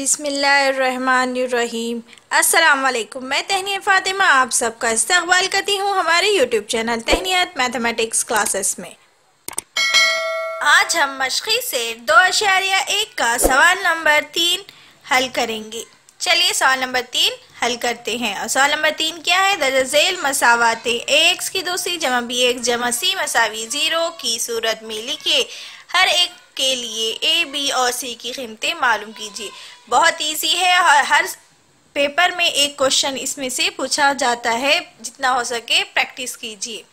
बिसमीम अस्सलाम वालेकुम मैं तहनीत फ़ातिमा, आप सबका इस्तकबाल करती हूँ हमारे YouTube channel Tahneet mathematics classes में। आज हम मशक़ी से दो अशारिया, एक का सवाल नंबर तीन हल करेंगे। चलिए सवाल नंबर तीन हल करते हैं। और सवाल नंबर तीन क्या है? दर्जेल मसावाते ए एक्स की दूसरी जमा बी एक्स जमा सी, मसावी ज़ीरो की सूरत में लिखिए। हर एक के लिए ए बी और सी की कीमतें मालूम कीजिए। बहुत इजी है और हर पेपर में एक क्वेश्चन इसमें से पूछा जाता है। जितना हो सके प्रैक्टिस कीजिए।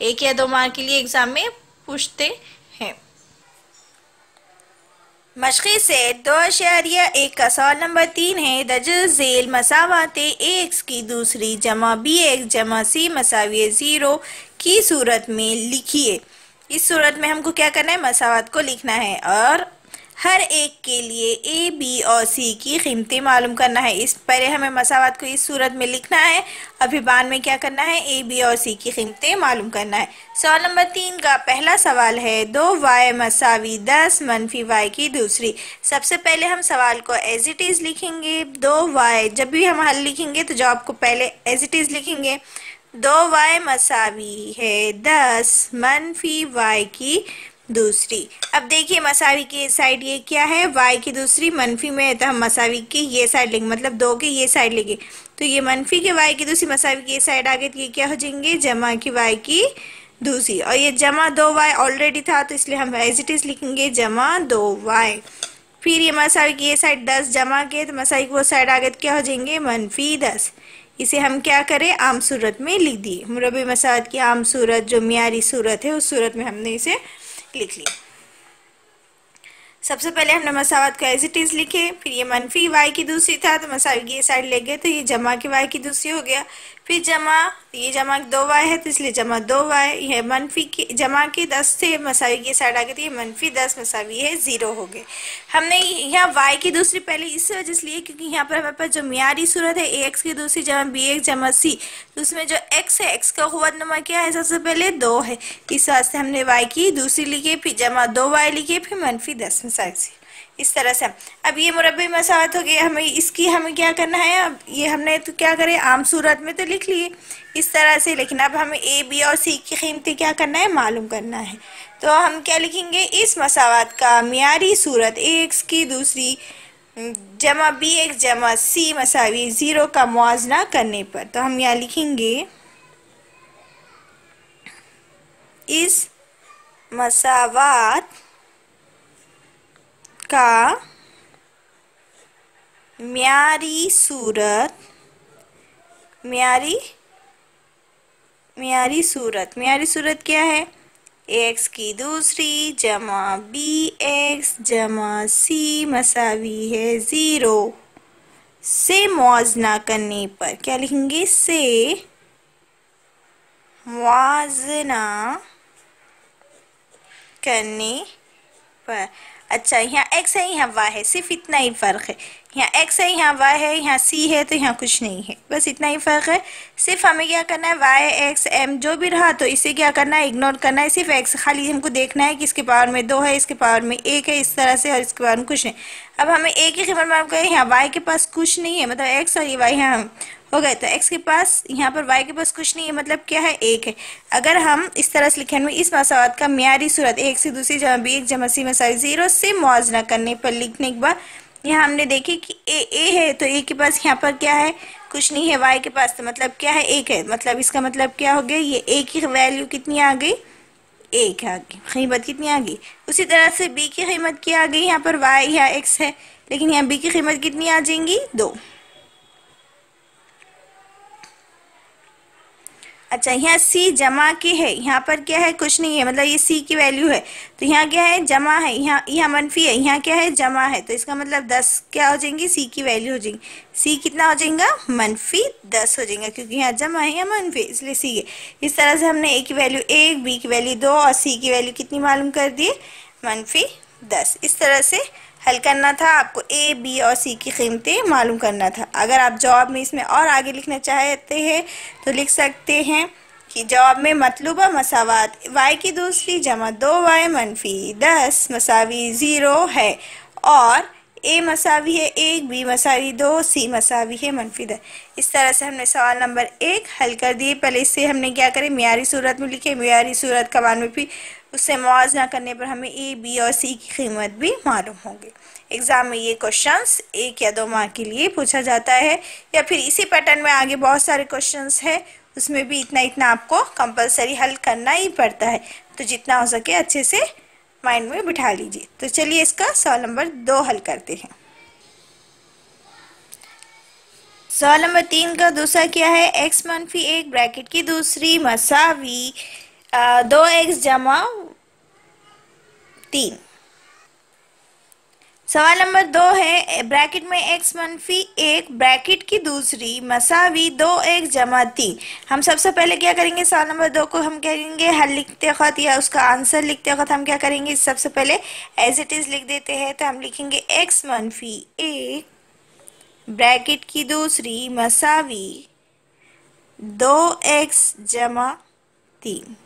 एक या दो मार्क के लिए एग्ज़ाम में पूछते हैं। मशक़ी से दो अशारिया, एक का सवाल नंबर तीन है। दज झेल मसावाते एक्स की दूसरी जमा, बी एक्स जमा, सी मसावी, ज़ीरो की सूरत में लिखिए। इस सूरत में हमको क्या करना है? मसावत को लिखना है और हर एक के लिए ए बी और सी की कीमतें मालूम करना है। इस पहले हमें मसावत को इस सूरत में लिखना है। अभी बाद में क्या करना है? ए बी और सी की कीमतें मालूम करना है। सवाल नंबर तीन का पहला सवाल है, दो वाई मसावी, दस मनफी वाई की दूसरी। सबसे पहले हम सवाल को एज इट इज़ लिखेंगे। दो वाई जब भी हम हल लिखेंगे तो जवाब को पहले एज इट इज़ लिखेंगे दो वाई मसावी है, दस मनफी वाई की दूसरी। अब देखिए मसावी की साइड ये क्या है? वाई की दूसरी मनफी में है तो हम मसावी की ये साइड लेंगे मतलब दो के ये साइड लेंगे। तो ये मनफी के वाई की दूसरी, मसावी की ये साइड आगे तो ये क्या हो जाएँगे? जमा की वाई की दूसरी। और ये जमा दो वाई ऑलरेडी था तो इसलिए हम एज इट इज़ लिखेंगे, जमा दो वाई फिर ये मसावी की ये साइड दस जमा के तो मसावी की वो साइड आगे तो क्या हो जाएँगे? मनफी दस। इसे हम क्या करें? आम सूरत में लिख दिए मुरबी मसाद की आम सूरत, जो मीरी सूरत है, उस सूरत में हमने इसे लिख लिया। सबसे पहले हमने मसावत को एज इट इज़ लिखे, फिर ये मनफी वाई की दूसरी था तो मसावी की ये साइड ले गए तो ये जमा की वाई की दूसरी हो गया। फिर जमा, ये जमा दो वाई है तो इसलिए जमा दो वाई यह मनफी की, जमा के दस से मसावी की साइड आ गई थी मनफी दस मसावी है ज़ीरो हो गए। हमने यहाँ वाई की दूसरी पहले इस वजह से लिए, क्योंकि यहाँ पर हमारे पास जो मियारी सूरत है ए एक्स की दूसरी जमा बी एक्स जमा सी तो उसमें जो एक्स है एक्स का हुआ नमा क्या है, सबसे पहले दो है। इस वास्ते हमने वाई की दूसरी लिखी, फिर जमा दो वाई लिखी, फिर मनफी दस इस तरह से। अब ये मुरबी मसावत हो गया, हमें इसकी हमें क्या करना है? अब ये हमने तो क्या करें, आम सूरत में तो लिख लिए। इस तरह से, लेकिन अब हमें ए, बी और सी की कीमतें क्या करना है? मालूम करना है। तो हम क्या लिखेंगे? इस मसावत का मियारी सूरत एक्स की दूसरी, जमा बी एक्स जमा सी मसावी, ज़ीरो का मुआजना करने पर। तो हम यहाँ लिखेंगे, इस मसावत का म्यारी सूरत, म्यारी म्यारी सूरत। म्यारी सूरत क्या है? एक्स की दूसरी, जमा बी एक्स जमा सी मसावी है ज़ीरो। से मुआजना करने पर, क्या लिखेंगे? से मुआजना करने पर। अच्छा यहाँ एक्स है, यहाँ वाई है, सिर्फ़ इतना ही फ़र्क है। यहाँ एक्स है, यहाँ वाई है, यहाँ सी है तो यहाँ कुछ नहीं है। बस इतना ही फ़र्क है। सिर्फ़ हमें क्या करना है? वाई एक्स एम जो भी रहा तो इसे क्या करना है? इग्नोर करना है। सिर्फ़ एक्स खाली हमको देखना है कि इसके पावर में दो है, इसके पावर में एक है, इस तरह से और इसके पावर में कुछ नहीं। अब हमें एक ही कीमत मालूम करें यहाँ वाई के पास कुछ नहीं है। मतलब एक्स और ये वाई यहाँ हो गए तो एक्स के पास, यहाँ पर वाई के पास कुछ नहीं है मतलब क्या है, एक है। अगर हम इस तरह से लिखें इस मसावत का म्यारी सूरत, एक से दूसरी जमा बी, एक जमा सी मसाई ज़ीरो से मुआजना करने पर लिखने के बाद, यहाँ हमने देखे कि ए ए है तो ए के पास यहाँ पर क्या है, कुछ नहीं है वाई के पास तो मतलब क्या है, एक है। मतलब इसका मतलब क्या हो गया, ये ए की वैल्यू कितनी आ गई? एक आ गई। कीमत कितनी आ गई? उसी तरह से बी की कीमत क्या आ गई, यहाँ पर वाई या एक्स है, लेकिन यहाँ बी की कीमत कितनी आ जाएँगी? दो। अच्छा यहाँ सी जमा के है। यहाँ पर क्या है? कुछ नहीं है। मतलब ये सी की वैल्यू है। तो यहाँ क्या है? जमा है। यहाँ यहाँ मनफी है। यहाँ क्या है? जमा है। तो इसका मतलब दस क्या हो जाएँगी? सी की वैल्यू हो जाएगी। सी कितना हो जाएगा? मनफी दस हो जाएगा। क्योंकि यहाँ जमा है या मनफी इसलिए सी है। इस तरह से हमने ए की वैल्यू एक बी की वैल्यू दो और सी की वैल्यू कितनी मालूम कर दी? मनफी दस। इस तरह से हल करना था, आपको ए बी और सी की कीमतें मालूम करना था। अगर आप जवाब में इसमें और आगे लिखना चाहते हैं तो लिख सकते हैं कि जवाब में मतलूबा मसावत वाई की दूसरी जमा दो वाई मनफी, दस मसावी ज़ीरो है और ए मसावी है एक बी मसावी दो सी मसावी है मनफी दस इस तरह से हमने सवाल नंबर एक हल कर दिए। पहले इससे हमने क्या करें? मीरी सूरत में लिखे मीरी सूरत कमान में भी उससे मुआजना करने पर हमें ए बी और सी की कीमत भी मालूम होंगे। एग्ज़ाम में ये क्वेश्चंस एक या दो माह के लिए पूछा जाता है या फिर इसी पैटर्न में आगे बहुत सारे क्वेश्चंस है, उसमें भी इतना इतना आपको कंपलसरी हल करना ही पड़ता है। तो जितना हो सके अच्छे से माइंड में बिठा लीजिए। तो चलिए इसका सवाल नंबर दो हल करते हैं। सवाल नंबर तीन का दूसरा क्या है? एक्स मनफी एक ब्रैकेट की दूसरी मसावी दो एक्स जमा, तीन। सवाल नंबर दो है ब्रैकेट में एक्स मनफी एक ब्रैकेट की दूसरी, मसावी दो एक जमा तीन। हम सबसे पहले क्या करेंगे, सवाल नंबर दो को हम कहेंगे हल लिखते वक्त या उसका आंसर लिखते वक्त हम क्या करेंगे, सबसे पहले एज इट इज़ लिख देते हैं तो हम लिखेंगे एक्स मनफी एक ब्रैकेट की दूसरी, मसावी दो एक्स जमा तीन।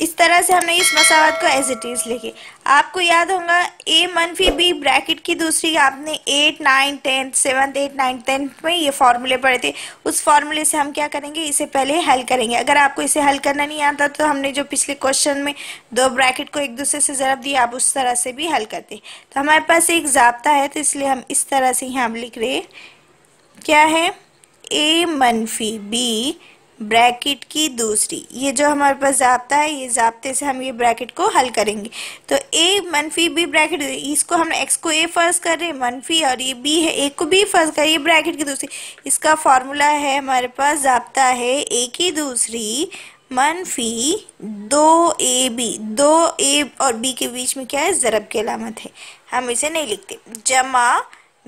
इस तरह से हमने इस मसावत को एज इट इज़ लिखी। आपको याद होगा ए मनफी बी ब्रैकेट की दूसरी आपने eight nine tenth seventh eight nine tenth में ये फार्मूले पढ़े थे। उस फार्मूले से हम क्या करेंगे? इसे पहले हल करेंगे। अगर आपको इसे हल करना नहीं आता तो हमने जो पिछले क्वेश्चन में दो ब्रैकेट को एक दूसरे से ज़रब दिया, आप उस तरह से भी हल करते। तो हमारे पास एक जबता है तो इसलिए हम इस तरह से यहाँ लिख रहे क्या है? ए मनफी बी ब्रैकेट की दूसरी। ये जो हमारे पास जबता है, ये जबते से हम ये ब्रैकेट को हल करेंगे। तो ए मनफी बी ब्रैकेट, इसको हम एक्स को ए फ़र्ज़ कर रहे हैं, मनफी और ये बी है, ए को बी फ़र्ज़ कर ये ब्रैकेट की दूसरी। इसका फॉर्मूला है हमारे पास जबता है ए की दूसरी, मनफी, दो ए बी। दो ए और बी के बीच में क्या है? ज़रब की अलामत है। हम इसे नहीं लिखते। जमा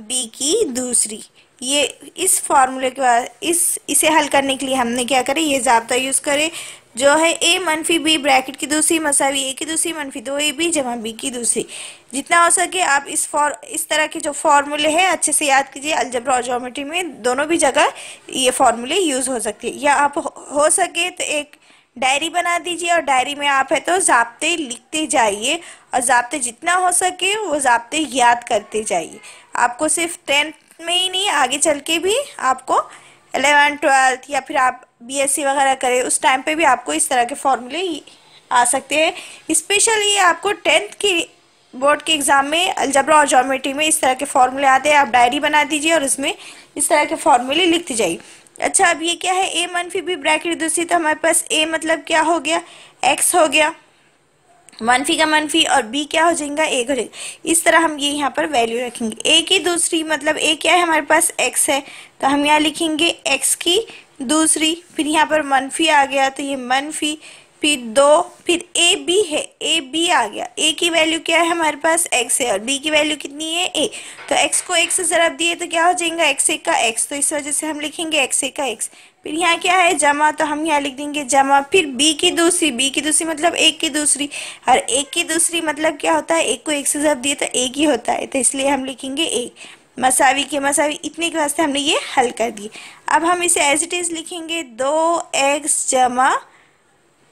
बी की दूसरी। ये इस फार्मूले के बाद, इस, इसे हल करने के लिए हमने क्या करें? ये जबता यूज़ करें, जो है ए मनफी बी ब्रैकेट की दूसरी मसावी ए की दूसरी, मनफी दो ए बी जमा बी की दूसरी। जितना हो सके आप इस फॉर इस तरह के जो फॉर्मूले हैं, अच्छे से याद कीजिए। अलजबरा और जोमेट्री में दोनों भी जगह ये फॉर्मूले यूज़ हो सकते हैं। या आप हो सके तो एक डायरी बना दीजिए और डायरी में आप है तो जबते लिखते जाइए और जबते जितना हो सके वो जबते याद करते जाइए। आपको सिर्फ़ टेंथ में ही नहीं, आगे चल के भी आपको एलेवन ट्वेल्थ या फिर आप बीएससी वगैरह करें, उस टाइम पे भी आपको इस तरह के फॉर्मूले आ सकते हैं। स्पेशली आपको टेंथ की बोर्ड के एग्ज़ाम में अलजबरा और जोमेट्री में इस तरह के फॉर्मूले आते हैं। आप डायरी बना दीजिए और उसमें इस तरह के फॉर्मूले लिखते जाइए अच्छा अब ये क्या है? ए मनफी भी ब्रैकेट दूसरी तो हमारे पास ए मतलब क्या हो गया? एक्स हो गया। मनफी का मनफी और बी क्या हो जाएगा? एक हो जाएगा। इस तरह हम ये यहाँ पर वैल्यू रखेंगे। ए की दूसरी मतलब ए क्या है? हमारे पास एक्स है। तो हम यहाँ लिखेंगे एक्स की दूसरी। फिर यहाँ पर मनफी आ गया तो ये मनफी, फिर दो, फिर ए बी है। ए बी आ गया। ए की वैल्यू क्या है? हमारे पास एक्स है। और बी की वैल्यू कितनी है? ए तो एक्स को एक्स से ज़रब दिए तो क्या हो जाएगा? एक्स ए का एक्स तो इस वजह से हम लिखेंगे एक्स ए का एक्स फिर यहाँ क्या है? जमा तो हम यहाँ लिख देंगे जमा। फिर बी की दूसरी, बी की दूसरी मतलब एक की दूसरी। और एक की दूसरी मतलब क्या होता है? एक को एक से जब दिए तो एक ही होता है। तो इसलिए हम लिखेंगे एक। मसावी के मसावी, इतने के वास्ते हमने ये हल कर दिए। अब हम इसे एज इट इज़ लिखेंगे दो एक्स जमा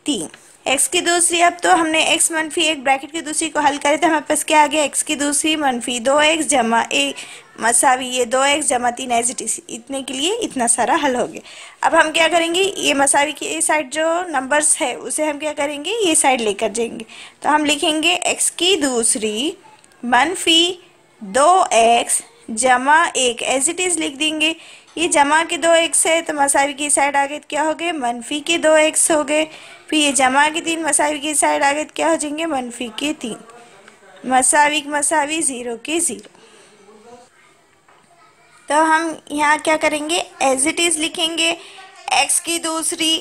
तीन। एक्स की दूसरी, अब तो हमने एक्स मनफी एक ब्रैकेट की दूसरी को हल करे तो हमारे पास क्या आ गया एक्स की दूसरी मनफी दो एक्स जमा एक मसावी ये दो एक्स जमा तीन एज इट इज़ इतने के लिए इतना सारा हल हो गया। अब हम क्या करेंगे, ये मसावी की ये साइड जो नंबर्स है, उसे हम क्या करेंगे, ये साइड लेकर जाएँगे। तो हम लिखेंगे एक्स की दूसरी मनफी दो एक्स जमा एक एज इट इज़ लिख देंगे। ये जमा के दो एक्स है तो मसावी की साइड आ गए तो क्या हो गए? मनफी के दो एक्स हो गए। फिर ये जमा के तीन मसावी की साइड आ गए तो क्या हो जाएँगे? मनफी के तीन। मसावी मसावी ज़ीरो के ज़ीरो तो हम यहाँ क्या करेंगे? एज इट इज़ लिखेंगे। एक्स की दूसरी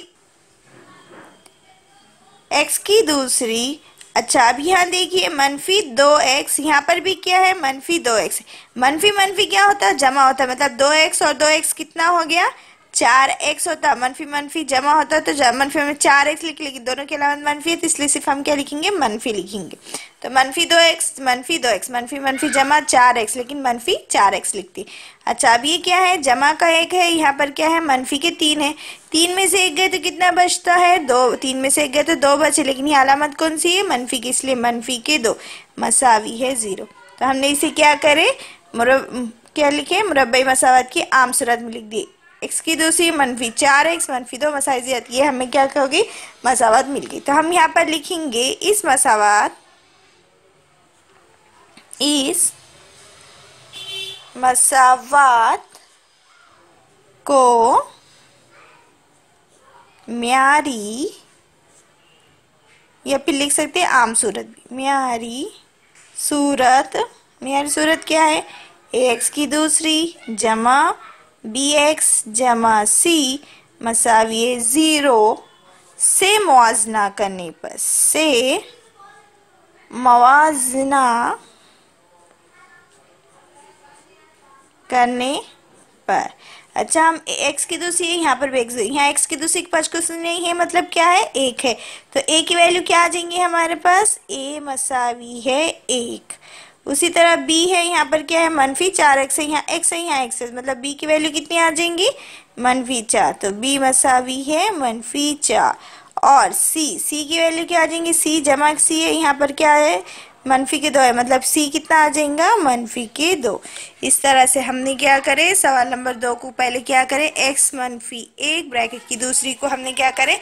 एक्स की दूसरी अच्छा अब यहाँ देखिए, मनफी दो एक्स यहाँ पर भी क्या है? मनफी दो एक्स मनफी मनफी क्या होता? है जमा होता है मतलब दो एक्स और दो एक्स कितना हो गया? चार एक्स होता मनफी मनफी जमा होता तो मनफी में चार एक्स लिख लेकिन दोनों के अलावा मनफी है तो इसलिए सिर्फ़ हम क्या लिखेंगे? मनफी लिखेंगे। तो मनफी दो एक्स, मनफी दो एक्स, मनफी मनफी जमा चार एक्स, लेकिन मनफी चार एक्स लिखती। अच्छा अब ये क्या है? जमा का एक है, यहाँ पर क्या है? मनफी के तीन है। तीन में से एक गए तो कितना बचता है? दो, तीन में से एक गए तो दो बचे, लेकिन ये अलामत कौन सी है? मनफी की, इसलिए मनफी के दो। मसावी है ज़ीरो। तो हमने इसे क्या करे? क्या लिखे? मुरबई मसावत की आम सूरत में लिख दी। एक्स की दूसरी मनफी चार एक्स मनफी दो मसावत ये हमें क्या कहोगी? मसावत मिल गई। तो हम यहाँ पर लिखेंगे, इस मसावत इस मसावत को म्यारी, या फिर लिख सकते हैं आम सूरत भी। म्यारी सूरत म्यारी सूरत क्या है? एक्स की दूसरी, जमा बी एक्स जमा सी मसावी ज़ीरो से मुआजना करने पर, से मवाजना करने पर। अच्छा हम x की दूसरी यहाँ पर यहाँ एक्स की दूसरी के पास कुछ नहीं है मतलब क्या है? एक है। तो a की वैल्यू क्या आ जाएँगी हमारे पास? a मसावी है एक। उसी तरह b है, यहाँ पर क्या है? मनफी चार एक्स है, यहाँ x है, यहाँ एक्स मतलब b की वैल्यू कितनी आ जाएँगी? मनफी चार। तो b मसावी है मनफी चार। और c c की वैल्यू क्या आ जाएँगी? C जमा c है, यहाँ पर क्या है? मनफी के दो है। मतलब सी कितना आ जाएगा? मनफी के दो। इस तरह से हमने क्या करे? सवाल नंबर दो को पहले क्या करें? एक्स मनफी एक ब्रैकेट की दूसरी को हमने क्या करें?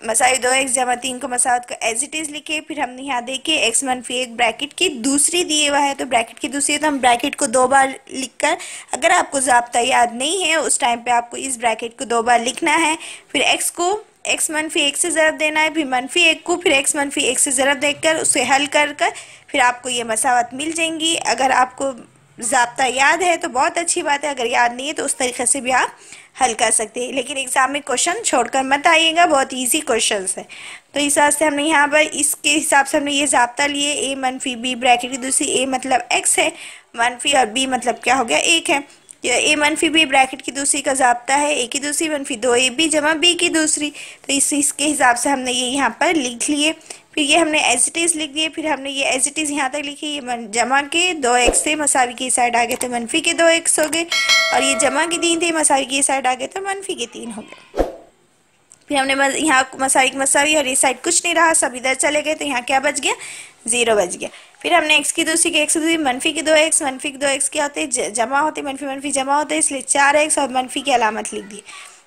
मसाई दो एक्स जमा तीन को मसावत को एज इट इज़ लिखे, फिर हमने यहाँ देखे एक्स मनफी एक ब्रैकेट की दूसरी दिए हुआ है तो ब्रैकेट की दूसरी तो हम ब्रैकेट को दो बार लिखकर, अगर आपको जबता याद नहीं है, उस टाइम पे आपको इस ब्रैकेट को दो बार लिखना है, फिर एक्स को एक्स मनफी एक से ज़रब देना है, फिर मनफी एक को, फिर एक्स मनफी एक से ज़रब देकर उसे हल कर कर फिर आपको ये मसावत मिल जाएँगी। अगर आपको जबता याद है तो बहुत अच्छी बात है, अगर याद नहीं है तो उस तरीके से भी आप हल कर सकते हैं। लेकिन एग्ज़ाम में क्वेश्चन छोड़कर मत आइएगा, बहुत इजी क्वेश्चन है। तो इस हिसाब से हमने यहाँ पर इसके हिसाब से हमने ये जबता लिए ए मनफी बी ब्रैकेट की दूसरी ए मतलब एक्स है। मनफी और बी मतलब क्या हो गया? एक है। ए मनफी बी ब्रैकेट की दूसरी का जबता है। ए की दूसरी मनफी दो ए बी जमा बी की दूसरी। तो इस, इसके हिसाब से हमने ये यहाँ पर लिख लिए। फिर ये हमने एज इट इज़ लिख दिए, फिर हमने ये एज इट इज़ यहाँ तक लिखी, ये जमा के दो एक्स थे, मसावी की साइड आ गए तो मनफी के दो एक्स हो गए, और ये जमा के तीन थे, मसावी की साइड आ गए तो मनफी के तीन हो गए। फिर हमने यहाँ मसावी मसावी और ये साइड कुछ नहीं रहा, सब इधर चले गए तो यहाँ क्या बच गया? ज़ीरो बच गया। फिर हमने एक्स की दूसरी की एक्स दूसरी, मनफी के दो एक्स मनफी के दो एक्स क्या होते? जमा होते, मनफी मनफी जमा होते, इसलिए चार एक्स और मनफी की अलामत लिख दी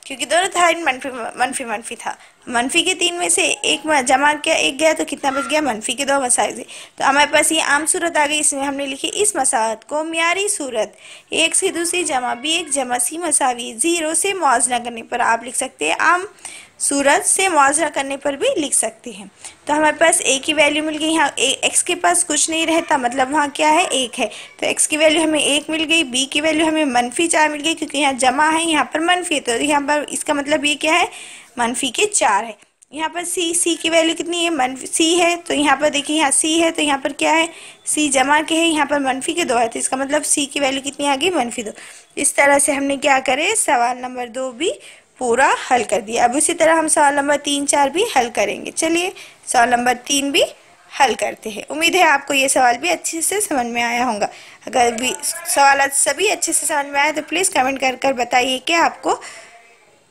क्योंकि दोनों था मनफी मनफी मनफी था। मनफी के तीन में से एक जमा क्या, एक गया तो कितना बच गया? मनफी के दो मसाइज तो हमारे पास ये आम सूरत आ गई, इसमें हमने लिखी, इस मसावत को म्यारी सूरत, एक से दूसरी जमा, बी एक जमा, सी मसावी, ज़ीरो से मुआवजना करने पर आप लिख सकते हैं, आम सूरत से मुआवजा करने पर भी लिख सकते हैं। तो हमारे पास ए की वैल्यू मिल गई, यहाँ एक्स के पास कुछ नहीं रहता मतलब वहाँ क्या है? एक है। तो एक्स की वैल्यू हमें एक मिल गई बी की वैल्यू हमें मनफी चार मिल गई, क्योंकि यहाँ जमा है, यहाँ पर मनफी है तो यहाँ पर इसका मतलब ये क्या है? मनफी के चार है। यहाँ पर सी सी की वैल्यू कितनी है? मन सी है तो यहाँ पर देखिए यहाँ सी है तो यहाँ पर क्या है? सी जमा के है, यहाँ पर मनफी के दो है तो इसका मतलब सी की वैल्यू कितनी आ गई? मनफी दो। इस तरह से हमने क्या करे? सवाल नंबर दो भी पूरा हल कर दिया। अब उसी तरह हम सवाल नंबर तीन, चार भी हल करेंगे। चलिए, सवाल नंबर तीन भी हल करते हैं। उम्मीद है आपको ये सवाल भी अच्छे से समझ में आया होगा। अगर भी सवाल सभी अच्छे से समझ में आए तो प्लीज़ कमेंट कर कर बताइए कि आपको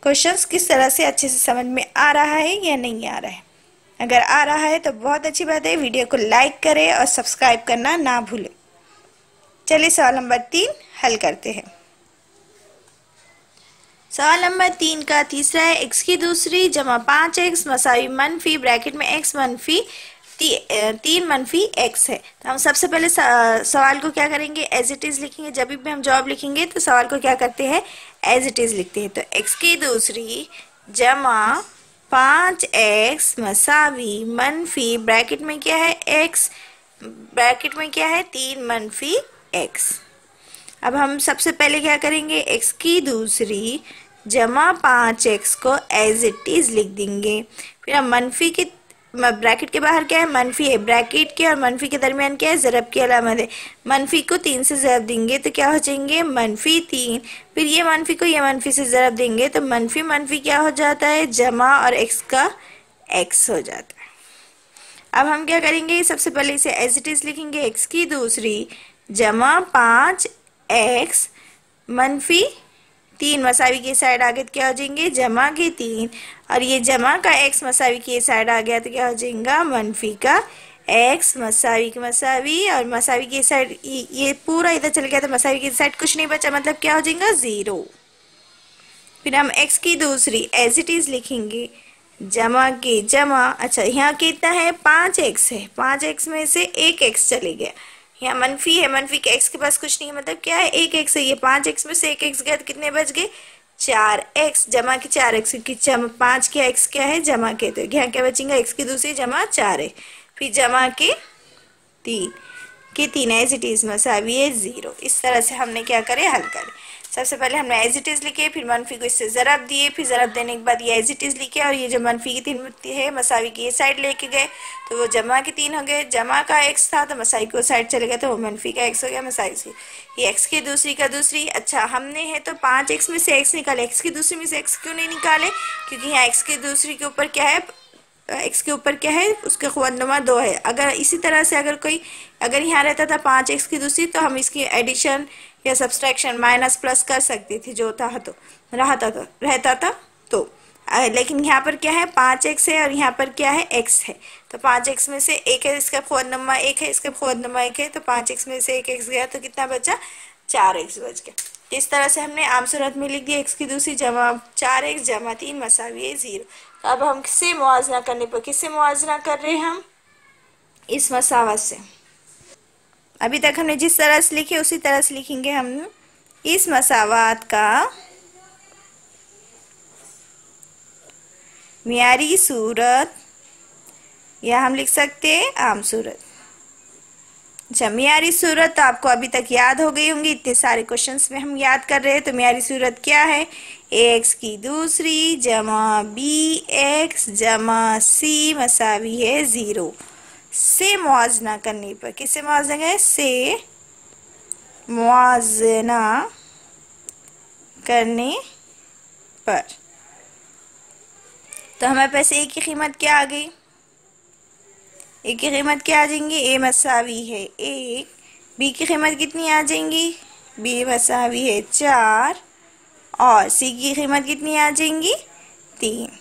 क्वेश्चंस किस तरह से अच्छे से समझ में आ रहा है या नहीं आ रहा है? अगर आ रहा है तो बहुत अच्छी बात है। वीडियो को लाइक करें और सब्सक्राइब करना ना भूलें। चलिए सवाल नंबर तीन हल करते हैं। सवाल नंबर तीन का तीसरा है एक्स की दूसरी जमा पाँच एक्स मसावी मनफी ब्रैकेट में एक्स मनफी ती, तीन मनफी एक्स है। तो हम सबसे पहले सवाल को क्या करेंगे? एज इट इज़ लिखेंगे। जब भी हम जॉब लिखेंगे तो सवाल को क्या करते हैं? एज इट इज़ लिखते हैं। तो एक्स की दूसरी जमा पाँच एक्स मसावी मनफी ब्रैकेट में क्या है? एक्स ब्रैकेट में क्या है? तीन मनफी एक्स अब हम सबसे पहले क्या करेंगे? एक्स की दूसरी जमा पाँच एक्स को एज इट इज़ लिख देंगे। फिर हम मनफी के ब्रैकेट के बाहर क्या है? मनफी है। ब्रैकेट के और मनफी के दरमियान क्या है? ज़रब की अलामत है। मनफी को तीन से ज़रब देंगे तो क्या हो जाएँगे? मनफी तीन। फिर ये मनफी को ये मनफी से ज़रब देंगे तो मनफी मनफी क्या हो जाता है? जमा और एक्स का एक्स हो जाता है। अब हम क्या करेंगे? सबसे पहले इसे एज इट इज़ लिखेंगे। एक्स की दूसरी जमा पाँच एक्स। मनफी तीन मसावी की साइड आ गए तो क्या हो जाएँगे? जमा के तीन। और ये जमा का एक्स मसावी की साइड आ गया तो क्या हो जाएगा? मनफी का एक्स मसावी की मसावी और मसावी की साइड ये पूरा इधर चल गया तो मसावी की साइड कुछ नहीं बचा मतलब क्या हो जाएगा? ज़ीरो। फिर हम एक्स की दूसरी एज इट इज़ लिखेंगे। जमा के, जमा अच्छा यहाँ कितना है? पाँच एक्स है। पाँच एक्स में से एक एक्स चले गया। यहाँ मनफी है, मनफी के एक्स के पास कुछ नहीं है मतलब क्या है? एक एक्स है, ये पाँच एक्स में से एक एक्स गया तो कितने बच गए? चार एक्स जमा के चार एक्स क्योंकि पाँच के एक्स क्या है? जमा के तो यहाँ क्या बचेंगे? एक्स की दूसरी जमा चार है। फिर जमा के तीन के तीन एज इट इज़ मसावी है ज़ीरो इस तरह से हमने क्या करे? हल करें। सबसे पहले हमने एज इट इज़ लिखे, फिर मनफी को इससे ज़रब दिए, फिर ज़रब देने के बाद ये एज इट इज़ लिखे और ये जो मनफी की तीन है, मसावी की ये साइड लेके गए। तो वो जमा के तीन हो गए। जमा का एक्स था तो मसाई को साइड चले गए तो वो मनफी का एक्स हो गया मसाई से। ये एक्स की दूसरी का दूसरी। अच्छा हमने है तो पाँच एक्स में से एक्स निकाले। एक्स की दूसरी में से एक्स क्यों नहीं निकाले? क्योंकि यहाँ एक्स की दूसरी के ऊपर क्या है? एक्स के ऊपर क्या है? उसके खुदनुमा दो है। अगर इसी तरह से अगर कोई, अगर यहाँ रहता था पाँच एक्स की दूसरी तो हम इसकी एडिशन या सब्सट्रैक्शन माइनस प्लस कर सकती थी, जो था तो रहता था रहता था तो। लेकिन यहाँ पर क्या है, पाँच एक्स है और यहाँ पर क्या है एक्स है। तो पाँच एक्स में से एक है, इसका फ़ोन नंबर एक है, इसका फ़ोन नंबर एक है तो पाँच एक्स में से एक एक्स गया तो कितना बचा, चार एक्स बच गया। तो इस तरह से हमने आम सूरत में लिख दिया एक्स की दूसरी जमा, चार एक्स जमा तीन मसावी ज़ीरो तो अब हम किससे मुआजना करने पर, किससे मुआजना कर रहे हैं हम? इस मसावत से। अभी तक हमने जिस तरह से लिखे, उसी तरह से लिखेंगे हम इस मसावत का मियारी सूरत। या हम लिख सकते हैं आम सूरत। अच्छा मियारी सूरत तो आपको अभी तक याद हो गई होंगी, इतने सारे क्वेश्चंस में हम याद कर रहे हैं। तो मियारी सूरत क्या है? एक्स की दूसरी जमा बी एक्स जमा सी मसावी है ज़ीरो से मुआजना करने पर किससे मुआजना करें से मुआजना करने पर। तो हमारे पास ए की कीमत क्या आ गई? ए की कीमत क्या आ जाएँगी? ए मसावी है एक बी की कीमत कितनी आ जाएँगी? बी मसावी है चार। और सी की कीमत कितनी आ जाएँगी? तीन।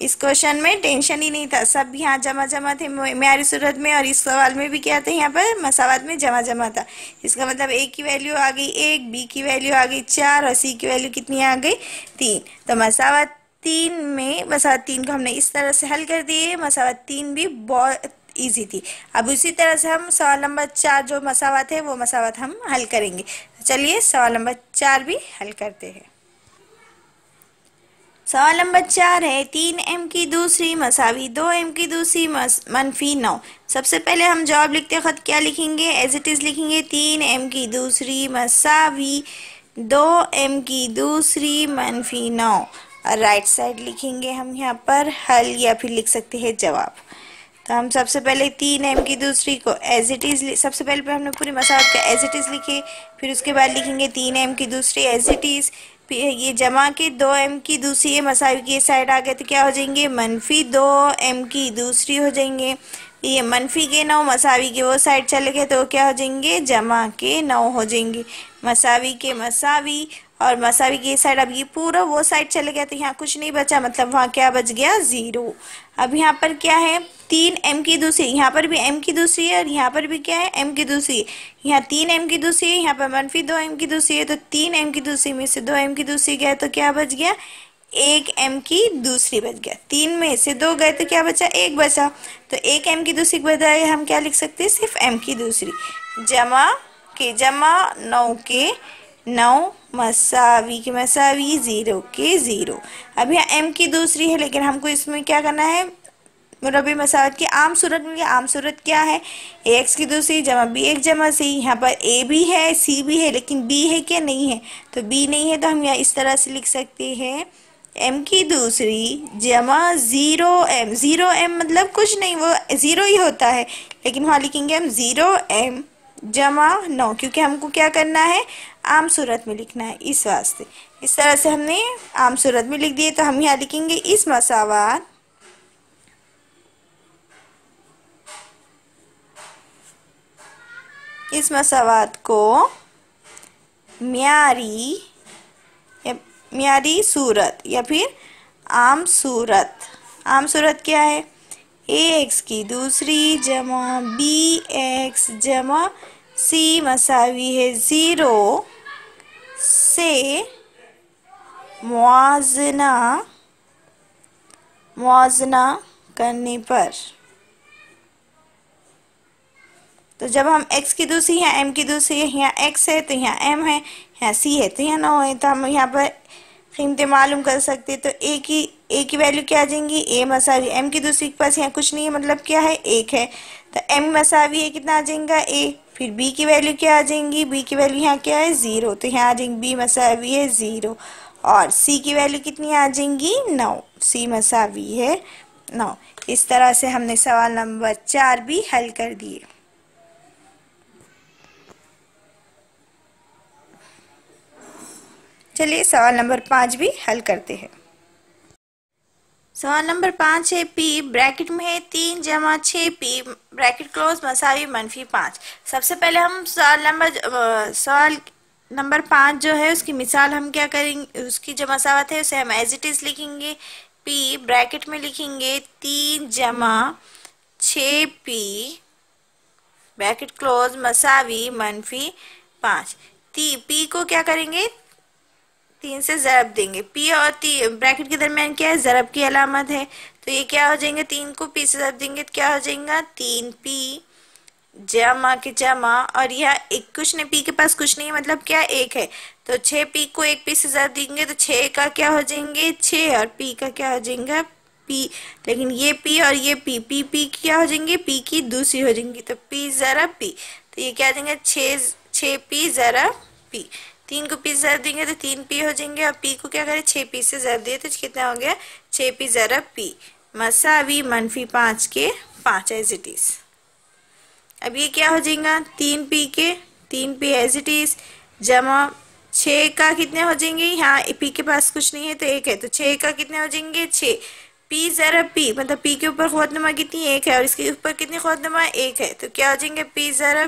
इस क्वेश्चन में टेंशन ही नहीं था। सब यहाँ जमा जमा थे म्यारी सूरत में और इस सवाल में भी क्या था यहाँ पर? मसावत में जमा जमा था। इसका मतलब ए की वैल्यू आ गई एक बी की वैल्यू आ गई चार और सी की वैल्यू कितनी आ गई? तीन। तो मसावत तीन में मसावत तीन को हमने इस तरह से हल कर दिए। मसावत तीन भी बहुत ईजी थी। अब उसी तरह से हम सवाल नंबर चार जो मसावत है वो मसावत हम हल करेंगे। चलिए सवाल नंबर चार भी हल करते हैं। सवाल नंबर चार है तीन एम की दूसरी मसावी दो एम की दूसरी मनफी नौ। सबसे पहले हम जवाब लिखते खत क्या लिखेंगे? एज इट इज़ लिखेंगे, तीन एम की दूसरी मसावी दो एम की दूसरी मनफी नौ। और राइट साइड लिखेंगे हम यहाँ पर, हल या फिर लिख सकते हैं जवाब। तो हम सबसे पहले तीन एम की दूसरी को एज इट इज़ सबसे पहले हमने पूरी मसावत का एज इट इज़ लिखे, फिर उसके बाद लिखेंगे तीन एम की दूसरी एज इट इज़ ये जमा के दो एम की, दूसरी मसावी की साइड आ गए तो क्या हो जाएँगे? मनफी दो एम की, दूसरी हो जाएँगे। ये मनफी के नौ, मसावी के वो साइड चले गए तो क्या हो जाएँगे? जमा के नौ हो जाएँगे। मसावी के मसावी और मसावी की साइड अब ये पूरा वो साइड चले गया तो यहाँ कुछ नहीं बचा मतलब वहाँ क्या बच गया ज़ीरो अब यहाँ पर क्या है तीन एम की दूसरी यहाँ पर भी एम की दूसरी है और यहाँ पर भी क्या है एम की दूसरी यहाँ तीन एम की दूसरी है यहाँ पर मनफी दो एम की दूसरी है तो तीन एम की दूसरी में से दो एम की दूसरी गए तो क्या बच गया एक एम की दूसरी बच गया तीन में से दो गए तो क्या बचा एक बचा तो एक एम की दूसरी के बजाय हम क्या लिख सकते हैं सिर्फ़ एम की दूसरी जमा के जमा नौ के नौ मसावी के मसावी ज़ीरो, के ज़ीरो। अब यहाँ एम की दूसरी है, लेकिन हमको इसमें क्या करना है? मुरबी मसावत की आम सूरत में आम सूरत क्या है? ए एक्स की दूसरी, जमा बी एक जमा सी यहाँ पर ए भी है सी भी है, लेकिन बी है क्या? नहीं है। तो बी नहीं है तो हम यहाँ इस तरह से लिख सकते हैं। एम की दूसरी, जमा ज़ीरो एम ज़ीरो एम मतलब कुछ नहीं, वो ज़ीरो ही होता है। लेकिन वहाँ लिखेंगे हम ज़ीरो एम जमा नौ, क्योंकि हमको क्या करना है? आम सूरत में लिखना है, इस वास्ते। इस तरह से हमने आम सूरत में लिख दिए तो हम यहाँ लिखेंगे इस मसावात इस मसावात को म्यारी म्यारी सूरत, या फिर आम सूरत। आम सूरत क्या है? ए एक्स की दूसरी जमा, बी एक्स जमा सी मसावी है, ज़ीरो, से मुआजना मुआजना करने पर। तो जब हम x की दूसरी यहाँ m की दूसरी है यहाँ x है तो यहाँ m है, यहाँ c है तो यहाँ नौ है तो हम यहाँ पर कीमतें मालूम कर सकते हैं। तो a की a की वैल्यू क्या आ जाएँगी? A मसावी। M की दूसरी के पास यहाँ कुछ नहीं है मतलब क्या है? एक है। तो m मसावी है, कितना आ जाएगा? A फिर बी की वैल्यू क्या आ जाएँगी? बी की वैल्यू यहाँ क्या है? ज़ीरो तो यहाँ आ जाएँगी बी मसावी है ज़ीरो और सी की वैल्यू कितनी आ जाएँगी? नौ. सी मसावी है नौ. इस तरह से हमने सवाल नंबर चार भी हल कर दिए। चलिए सवाल नंबर पाँच भी हल करते हैं। सवाल नंबर पाँच है, पी, ब्रैकेट में है, तीन जमा छः, पी, ब्रैकेट क्लोज, मसावी, मनफी, पाँच। सबसे पहले हम सवाल नंबर सवाल नंबर पाँच जो है, उसकी मिसाल हम क्या करेंगे, उसकी जो मसावत है, उसे हम एज इट इज़ लिखेंगे। पी, ब्रैकेट में लिखेंगे, तीन जमा छ, पी, ब्रैकेट क्लोज, मसावी, मनफी, पाँच। ती, पी को क्या करेंगे? तीन से ज़रब देंगे। पी और ती ब्रैकेट के दरमियान क्या है? ज़रब की अलामत है। तो ये क्या हो जाएँगे? तीन को पी से ज़रब देंगे तो क्या हो जाएगा? तीन पी जमा के जमा। और यह एक कुछ नहीं पी के पास कुछ नहीं है मतलब क्या? एक है। तो छः पी को एक पी से ज़रब देंगे तो छः का क्या हो जाएँगे? छः और पी का क्या हो जाएगा? पी लेकिन ये पी और ये पी पी पी क्या हो जाएँगे? पी की दूसरी हो जाएँगी। तो पी ज़रा पी तो ये क्या हो जाएँगे? छः छः पी ज़रा पी तीन को पीस जर देंगे तो तीन पी हो जाएँगे। और पी को क्या करें? छः पी से जर दिए तो कितना हो गया छः पी ज़रा पी। मसावी, मनफी पाँच के पाँच एज इट इज़ अब ये क्या हो जाएगा? तीन पी के तीन पी एज इट इज़ जमा छः का कितने हो जाएँगे? यहाँ पी के पास कुछ नहीं है तो एक है। तो छः का कितने हो जाएँगे? छः पी ज़रा पी मतलब पी के ऊपर खुदनुमा कितनी? एक है। और इसके ऊपर कितनी खुदनुमा? एक है। तो क्या हो जाएँगे? पी ज़रा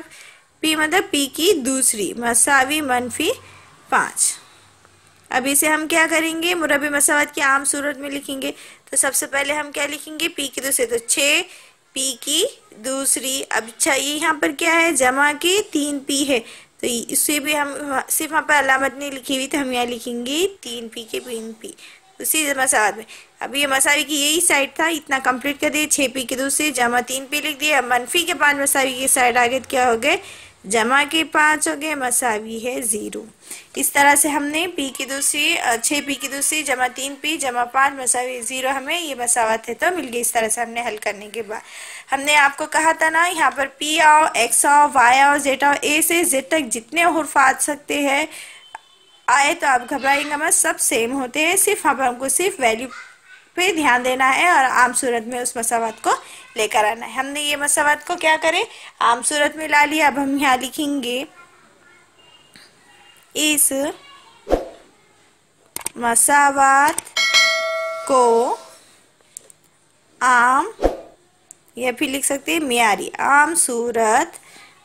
पी मतलब पी की दूसरी, मसावी मनफी पाँच। अब इसे हम क्या करेंगे? मुरबी मसावत की आम सूरत में लिखेंगे। तो सबसे पहले हम क्या लिखेंगे? पी की दूसरी तो छः पी की दूसरी। अब अच्छा ये यहाँ पर क्या है? जमा के तीन पी है। तो इसे भी हम, सिर्फ़ यहाँ पर अलामत नहीं लिखी हुई तो हम यहाँ लिखेंगे तीन पी के तीन पी, उसी मसावत में। अब ये मसावी की यही साइड था, इतना कंप्लीट कर दिए छः पी के दूसरी, जमा तीन पी लिख दिए अब मनफी के पाँच मसावी की साइड आगे क्या हो गए? जमा के पाँच हो गए मसावी है, ज़ीरो। इस तरह से हमने पी की दूसरी छः पी की दूसरी, जमा तीन पी जमा पाँच, मसावी ज़ीरो, हमें ये मसावत है तो मिल गई इस तरह से हमने हल करने के बाद। हमने आपको कहा था ना, यहाँ पर पी आओ एक्स आओ वाई आओ जेड आओ ए से जेड तक जितने हुर्फ आ सकते हैं। आए तो आप घबराएँगे मत, सब सेम होते हैं, सिर्फ़ हम हमको सिर्फ़ वैल्यू पे ध्यान देना है और आम सूरत में उस मसावत को लेकर आना है। हमने ये मसावत को क्या करें? आम सूरत में ला लिया। अब हम यहाँ लिखेंगे इस मसावत को आम, या फिर लिख सकते हैं म्यारी। आम सूरत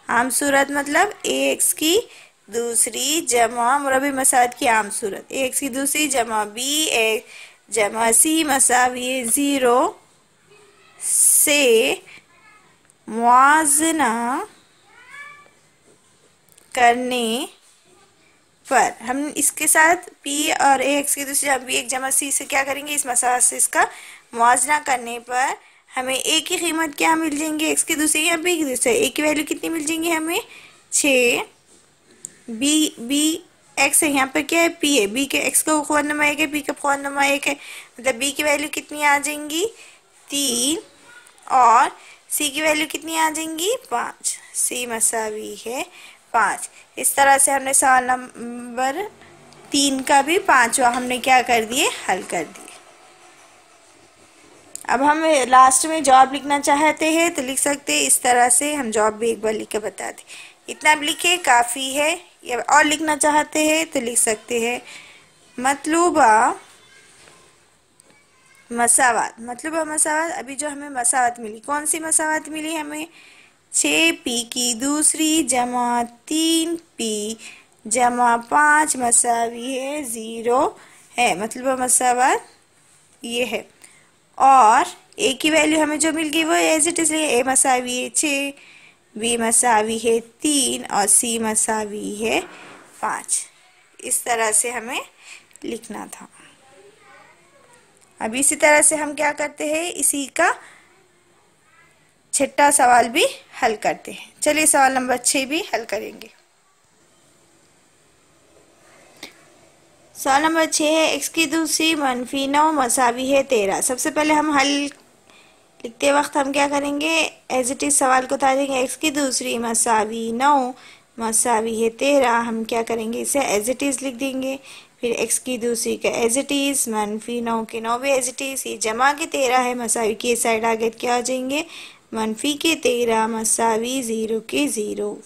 आम सूरत मतलब एक्स की दूसरी जमा। मुरबी मसावत की आम सूरत। एक्स की दूसरी जमा। बी एक्स जमा सी मसावी ज़ीरो से मुआजना करने पर। हम इसके साथ p और एक्स की दूसरी बी एक जमा सी से क्या करेंगे? इस मसाला से इसका मुआजना करने पर हमें ए की कीमत क्या मिल जाएँगे? एक्स की दूसरी या बी की दूसरी? ए की वैल्यू कितनी मिल जाएँगी हमें? छ बी बी एक्स है, यहाँ पर क्या है? पी है। बी के एक्स का खुद नमा एक है बी का खुद नमा एक है मतलब बी की वैल्यू कितनी आ जाएँगी? तीन। और सी की वैल्यू कितनी आ जाएँगी? पाँच। सी मसावी है। पाँच। इस तरह से हमने सवाल नंबर तीन का भी पांचवा हमने क्या कर दिए? हल कर दिए। अब हम लास्ट में जॉब लिखना चाहते हैं तो लिख सकते हैं। इस तरह से हम जॉब भी एक बार लिख के बता दें। इतना लिखे, काफ़ी है। या और लिखना चाहते हैं तो लिख सकते हैं। मतलूबा मसावत। मतलूबा मसावत, अभी जो हमें मसावत मिली, कौन सी मसावत मिली हमें? छ पी की दूसरी, जमा तीन पी। जमा पाँच मसावी है, ज़ीरो है। मतलब मसावत ये है। और ए की वैल्यू हमें जो मिल गई वो एज इट इज़ ए मसावी है छः बी मसावी है तीन और सी मसावी है पाँच। इस तरह से हमें लिखना था। अब इसी तरह से हम क्या करते हैं, इसी का छठा सवाल भी हल करते हैं। चलिए सवाल नंबर छः भी हल करेंगे। सवाल नंबर छः है, एक्स की दूसरी मनफी नौ मसावी है तेरह। सबसे पहले हम हल लिखते वक्त हम क्या करेंगे? एज इट इज़ सवाल को उतारेंगे एक्स की दूसरी मसावी नौ। मसावी है तेरह। हम क्या करेंगे? इसे एज इट इज़ लिख देंगे। फिर एक्स की दूसरी का एज इट इज़ मनफी नौ के नौ भी एज इट इज़ ये जमा के तेरह है। मसावी के साइड आगे क्या हो जाएँगे? मनफी के तेरह, मसावी ज़ीरो के ज़ीरो।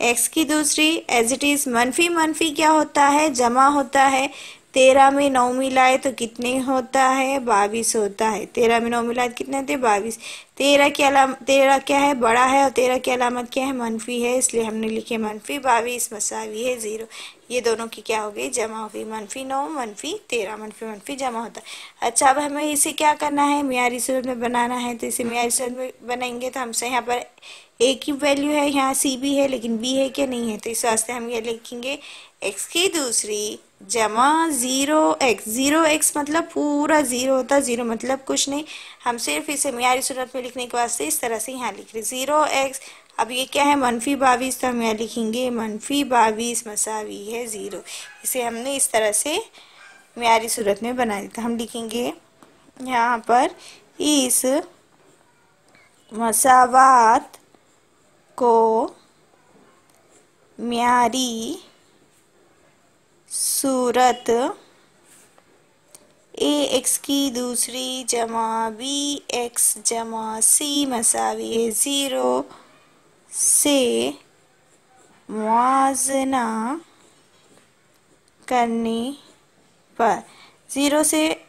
एक्स की दूसरी एज इट इज़ मनफी मनफी क्या होता है? जमा होता है। तेरह में नौ मिलाए तो कितने होता है? बाईस होता है। तेरह में नौ मिलाए तो कितने थे बाईस। तेरह की अलाम, तेरह क्या है? बड़ा है और तेरह की अलामत क्या है? मनफी है, इसलिए हमने लिखे मनफी। बाईस, मसावी है, ज़ीरो। ये दोनों की क्या हो गई? जमा हो गई। मनफी नौ, मनफी तेरह। मनफी मनफी जमा होता है। अच्छा अब हमें इसे क्या करना है? मियारी सूरत में बनाना है तो इसे मियारी सूरत में बनाएँगे तो हमसे यहाँ पर ए की वैल्यू है। यहाँ सी भी है, लेकिन बी है क्या? नहीं है। तो इस वास्ते हम ये लिखेंगे एक्स की दूसरी जमा ज़ीरो एक्स। ज़ीरो एक्स मतलब पूरा ज़ीरो होता, ज़ीरो मतलब कुछ नहीं। हम सिर्फ़ इसे मीरी सूरत में लिखने के वास्ते इस तरह से यहाँ लिख रहे ज़ीरो एक्स, अब ये क्या है? मनफी बाईस तो हम यहाँ लिखेंगे। मनफी बाईस मसावी है ज़ीरो। इसे हमने इस तरह से मीरी सूरत में बना दिया हम लिखेंगे यहाँ पर इस मसावात को म्यारी सूरत। ए एक्स की दूसरी जमा, बी एक्स जमा, सी मसावी, ज़ीरो से मुजना करने पर। ज़ीरो से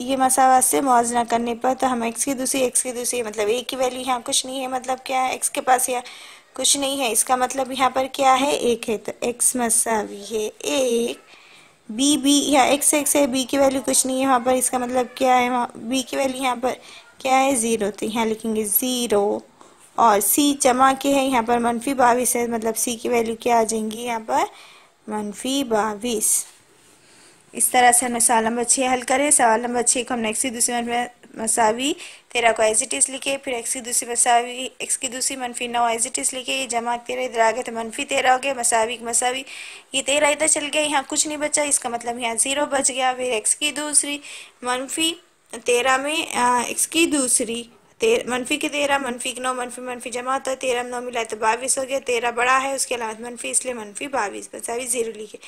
ये मसावत से मुआजना करने पर तो हम एक्स की दूसरी एक्स की दूसरी मतलब ए की वैल्यू यहाँ कुछ नहीं है मतलब क्या है? एक्स के पास यहाँ कुछ नहीं है। इसका मतलब यहाँ पर क्या है? एक है तो एक्स मसावी है एक। बी बी यहाँ एक्स एक्स है बी की वैल्यू कुछ नहीं है, वहाँ पर इसका मतलब क्या है? वहाँ बी की वैल्यू यहाँ पर क्या है? ज़ीरो तो यहाँ लिखेंगे ज़ीरो और सी जमा के है, यहाँ पर मनफी बाईस है मतलब सी की वैल्यू क्या आ जाएँगी? यहाँ पर मनफी बाईस इस तरह से हमने सवाल नंबर छः हल करे। सवाल नंबर छः को हमने एक्स की दूसरी में मसावी, तेरह को एज इट इज़ लिखे, फिर एक्स की दूसरी मसावी एक्स की दूसरी मनफी नौ एज इट इज़ लिखे, ये जमा तेरह, इधर आ गए तो मनफी तेरह हो गए मसावी मसावी, ये तेरह इधर चल गया, यहाँ कुछ नहीं बचा, इसका मतलब यहाँ ज़ीरो बच गया, फिर एक्स की दूसरी मनफी तेरह में एक्स की दूसरी मनफी के तेरह, मनफी के नौ, मनफी मनफी जमा होता है, तेरह नौ मिलाए तो बाईस हो गया, तेरह बड़ा है, उसके अलावा मनफी, इसलिए मनफी बाईस बचावीस ज़ीरो लिखे।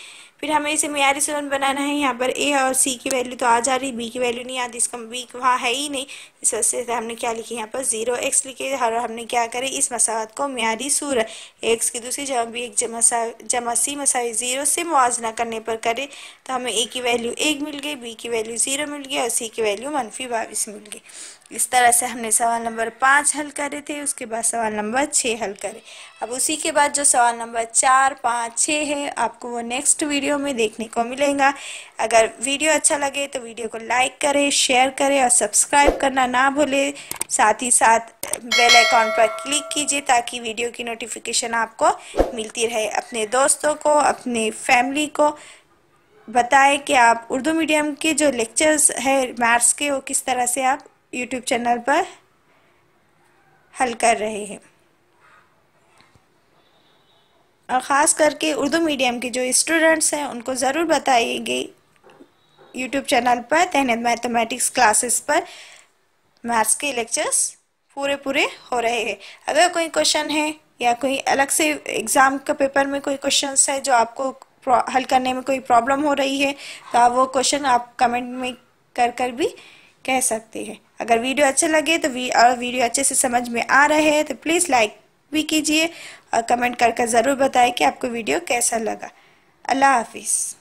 फिर हमें इसे मियारी सुरन बनाना है, यहाँ पर ए और सी की वैल्यू तो आ जा रही है बी की वैल्यू नहीं आती इसका बी वहाँ है ही नहीं, इस वजह से हमने क्या लिखी, यहाँ पर ज़ीरो एक्स लिखे, और हमने क्या करे, इस मसावत को मियारी सूर एक्स की दूसरी जमा बी एक जमा जमा सी मसावी ज़ीरो से मुआजना करने पर करे तो हमें ए की वैल्यू एक मिल गई बी की वैल्यू ज़ीरो मिल गई और सी की वैल्यू मनफी बाईस मिल गई। इस तरह से हमने सवाल नंबर पाँच हल करे थे, उसके बाद सवाल नंबर छः हल करे। अब उसी के बाद जो सवाल नंबर चार, पाँच, छः है, आपको वो नेक्स्ट वीडियो में देखने को मिलेगा। अगर वीडियो अच्छा लगे तो वीडियो को लाइक करें शेयर करें और सब्सक्राइब करना ना भूलें। साथ ही साथ बेल आइकॉन पर क्लिक कीजिए ताकि वीडियो की नोटिफिकेशन आपको मिलती रहे। अपने दोस्तों को, अपने फैमिली को बताएँ कि आप उर्दू मीडियम के जो लेक्चर्स है मैथ्स के, वो किस तरह से आप यूट्यूब चैनल पर हल कर रहे हैं। और ख़ास करके उर्दू मीडियम के जो स्टूडेंट्स हैं, उनको ज़रूर बताइएगा यूट्यूब चैनल पर, तहनीत मैथमेटिक्स क्लासेस पर। मैथ्स के लेक्चर्स पूरे पूरे हो रहे हैं। अगर कोई क्वेश्चन है या कोई अलग से एग्ज़ाम का पेपर में कोई क्वेश्चन है जो आपको हल करने में कोई प्रॉब्लम हो रही है तो आप वो क्वेश्चन आप कमेंट में कर कर भी कह सकते हैं। अगर वीडियो अच्छा लगे तो वी, और वीडियो अच्छे से समझ में आ रहे हैं तो प्लीज़ लाइक भी कीजिए और कमेंट करके ज़रूर बताएँ कि आपको वीडियो कैसा लगा। अल्लाह हाफिज़।